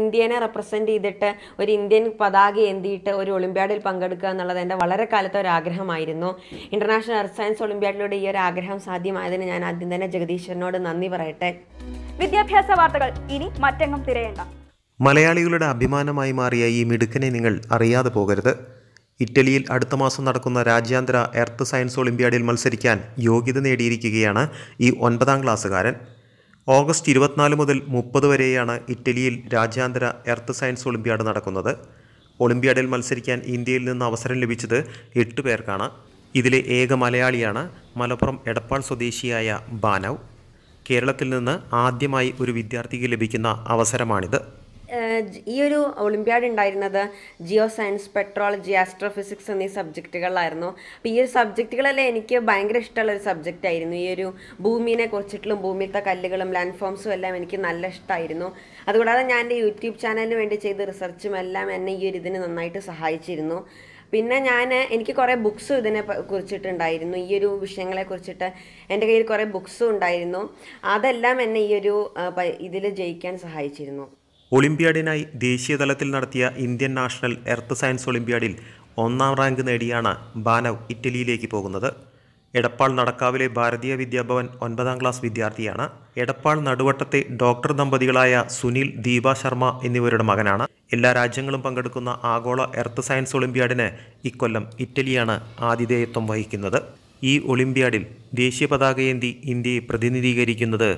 ഇന്ത്യനെ represent ചെയ്തിട്ട് ഒരു Indian പതാക എന്തിയിട്ട് ഒരു ഒളിമ്പ്യാഡിൽ പങ്കെടുക്കുക എന്നുള്ളത് എന്റെ വളരെ കാലത്തെ ഒരു ആഗ്രഹമായിരുന്നു. ഇന്റർനാഷണൽ എർത്ത് സയൻസ് ഒളിമ്പ്യാഡിലൂടെ ഈ ഒരു ആഗ്രഹം സാധ്യമായതിന് ഞാൻ ആദ്യം തന്നെ ജഗദീശ്വരനോട് നന്ദി പറയട്ടെ. വിദ്യാഭ്യാസ വാർത്തകൾ ഇനി മറ്റെങ്ങും തിരയേണ്ട. മലയാളികളുടെ അഭിമാനമായി മാറിയ ഈ മിടുക്കനെ നിങ്ങൾ അറിയാതെ പോകരുത്. ഇറ്റലിയിൽ അടുത്ത മാസം നടക്കുന്ന രാജ്യാന്തര എർത്ത് സയൻസ് ഒളിമ്പ്യാഡിൽ മത്സരിക്കാൻ യോഗ്യത നേടിയിരിക്കുകയാണ് ഈ ഒൻപതാം ക്ലാസ്സുകാരൻ. ഓഗസ്റ്റ് ഇരുപത്തിനാല് മുതൽ മുപ്പത് വരെയാണ് ഇറ്റലിയിൽ രാജ്യാന്തര എർത്ത് സയൻസ് ഒളിമ്പ്യാഡ് നടക്കുന്നത്. ഒളിമ്പ്യാഡിൽ മത്സരിക്കാൻ ഇന്ത്യയിൽ നിന്ന് അവസരം ലഭിച്ചത് എട്ട് പേർക്കാണ്. ഇതിലെ ഏക മലയാളിയാണ് മലപ്പുറം എടപ്പാൾ സ്വദേശിയായ ബാനവ്. കേരളത്തിൽ നിന്ന് ആദ്യമായി ഒരു വിദ്യാർത്ഥിക്ക് ലഭിക്കുന്ന അവസരമാണിത്. ഈ ഒരു ഒളിമ്പ്യാഡ് ഉണ്ടായിരുന്നത് ജിയോ സയൻസ് പെട്രോളജി ആസ്ട്രോഫിസിക്സ് എന്നീ സബ്ജക്റ്റുകളിലായിരുന്നു. അപ്പോൾ ഈ ഒരു സബ്ജക്റ്റുകളെല്ലാം എനിക്ക് ഭയങ്കര ഇഷ്ടമുള്ള ഒരു സബ്ജക്റ്റ് ആയിരുന്നു ഈ ഒരു ഭൂമിനെ കുറിച്ചിട്ടും ഭൂമിയിലത്തെ കല്ലുകളും ലാൻഡ് ഫോംസും എല്ലാം എനിക്ക് നല്ല ഇഷ്ടമായിരുന്നു അതുകൂടാതെ ഞാൻ എന്റെ യൂട്യൂബ് ചാനലിന് വേണ്ടി ചെയ്ത റിസർച്ചും എല്ലാം എന്നെ ഈ ഒരു ഇതിന് നന്നായിട്ട് സഹായിച്ചിരുന്നു. പിന്നെ ഞാൻ എനിക്ക് കുറേ ബുക്സും ഇതിനെ കുറിച്ചിട്ടുണ്ടായിരുന്നു. ഈ ഒരു വിഷയങ്ങളെ കുറിച്ചിട്ട് എന്റെ കയ്യിൽ കുറേ ബുക്സും ഉണ്ടായിരുന്നു. അതെല്ലാം എന്നെ ഈ ഒരു ഇതിൽ ജയിക്കാൻ സഹായിച്ചിരുന്നു. ഒളിമ്പ്യാഡിനായി ദേശീയതലത്തിൽ നടത്തിയ ഇന്ത്യൻ നാഷണൽ എർത്ത് സയൻസ് ഒളിമ്പ്യാഡിൽ ഒന്നാം റാങ്ക് നേടിയാണ് ബാനവ് ഇറ്റലിയിലേക്ക് പോകുന്നത്. എടപ്പാൾ നടക്കാവിലെ ഭാരതീയ വിദ്യാഭവൻ ഒൻപതാം ക്ലാസ് വിദ്യാർത്ഥിയാണ്. എടപ്പാൾ നടുവട്ടത്തെ ഡോക്ടർ ദമ്പതികളായ സുനിൽ ദീപ ശർമ്മ എന്നിവരുടെ മകനാണ്. എല്ലാ രാജ്യങ്ങളും പങ്കെടുക്കുന്ന ആഗോള എർത്ത് സയൻസ് ഒളിമ്പ്യാഡിന് ഇക്കൊല്ലം ഇറ്റലിയാണ് ആതിഥേയത്വം വഹിക്കുന്നത്. ഈ ഒളിമ്പ്യാഡിൽ ദേശീയ പതാകയേന്തി ഇന്ത്യയെ പ്രതിനിധീകരിക്കുന്നത്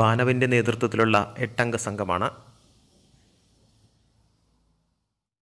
ബാനവിന്റെ നേതൃത്വത്തിലുള്ള എട്ടംഗ സംഘമാണ്.